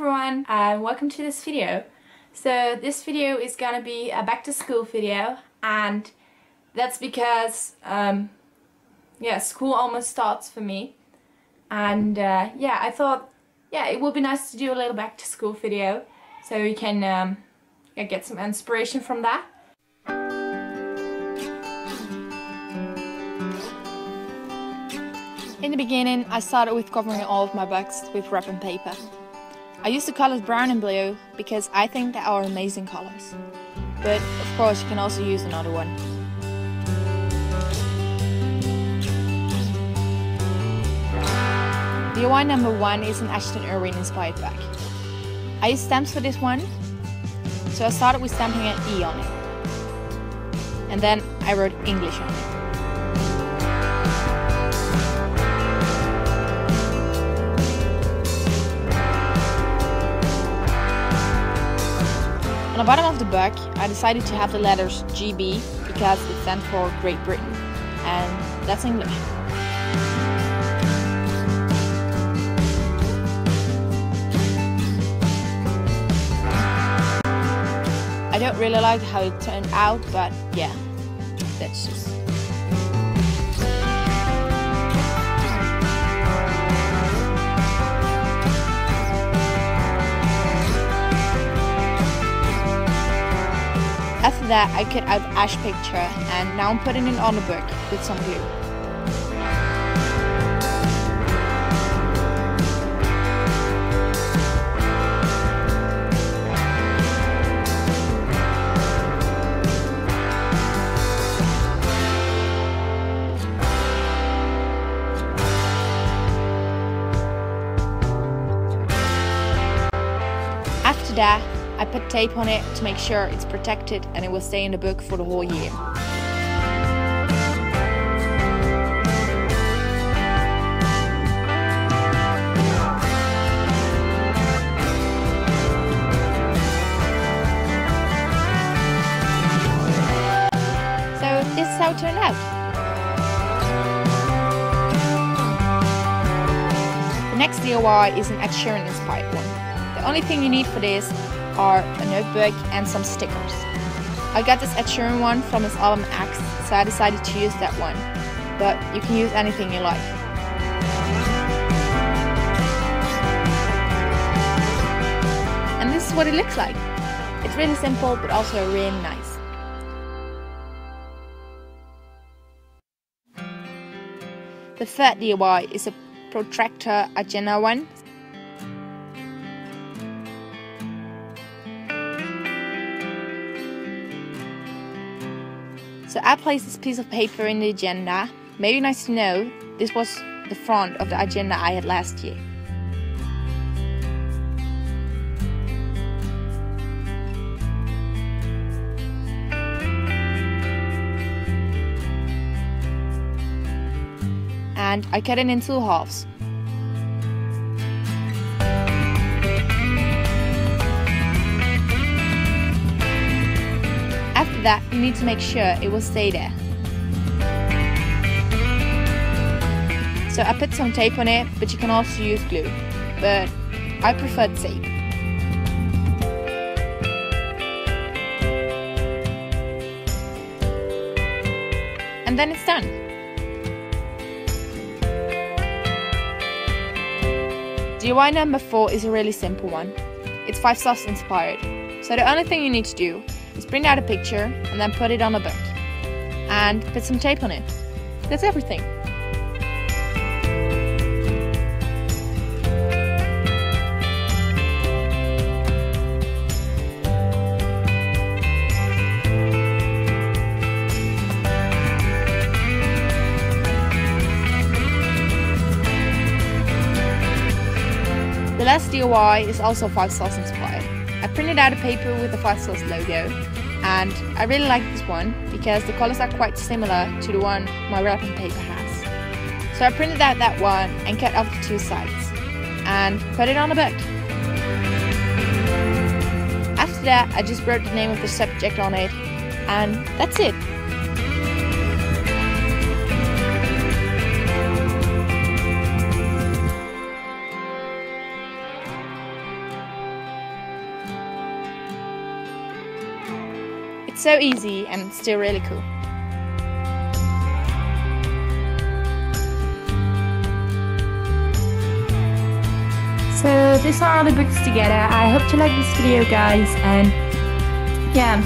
everyone and welcome to this video. So this video is gonna be a back to school video and that's because um, yeah school almost starts for me and uh, yeah I thought yeah it would be nice to do a little back to school video so you can um, yeah, get some inspiration from that. In the beginning I started with covering all of my books with wrapping paper. I use the colors brown and blue because I think they are amazing colors. But of course you can also use another one. The DIY number one is an Ashton Irwin inspired bag. I use stamps for this one, so I started with stamping an E on it. And then I wrote English on it. The bottom of the book, I decided to have the letters GB because it stands for Great Britain, and that's English. I don't really like how it turned out, but yeah, that's just that, I cut out Ash picture and now I'm putting it on the book with some glue. After that, I put tape on it to make sure it's protected and it will stay in the book for the whole year. So this is how it turned out. The next DIY is an Ed Sheeran inspired one. The only thing you need for this are a notebook and some stickers. I got this Ed Sheeran one from his album X, so I decided to use that one. But you can use anything you like. And this is what it looks like. It's really simple, but also really nice. The third DIY is a protractor agenda one So I placed this piece of paper in the agenda. Maybe nice to know, this was the front of the agenda I had last year. And I cut it in two halves. That, you need to make sure it will stay there. So I put some tape on it, but you can also use glue. But I prefer tape. And then it's done. DIY number 4 is a really simple one. It's 5SOS inspired. So the only thing you need to do is print out a picture and then put it on a book. And put some tape on it. That's everything. The last DIY is also 5SOS inspired. I printed out a paper with the 5SOS logo and I really like this one because the colors are quite similar to the one my wrapping paper has. So I printed out that one and cut off the two sides and put it on a book. After that I just wrote the name of the subject on it and that's it. It's so easy and still really cool. So these are all the books together. I hope you like this video guys and yeah,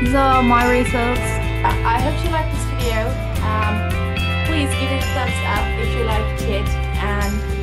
these are my results. I hope you like this video. Um, please give it a thumbs up if you liked it and